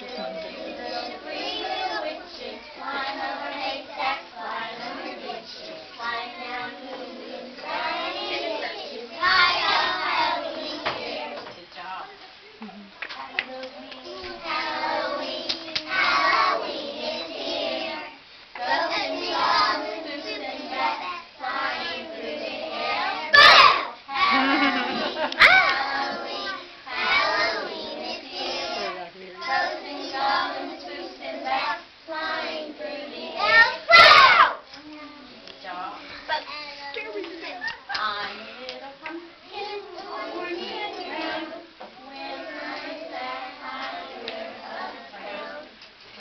Magic Monday.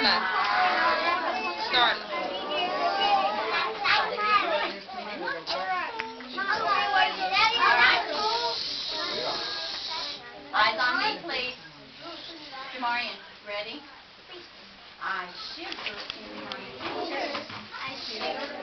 Starla. Starla. Eyes on me, please. Jamarian, ready? I shiver I my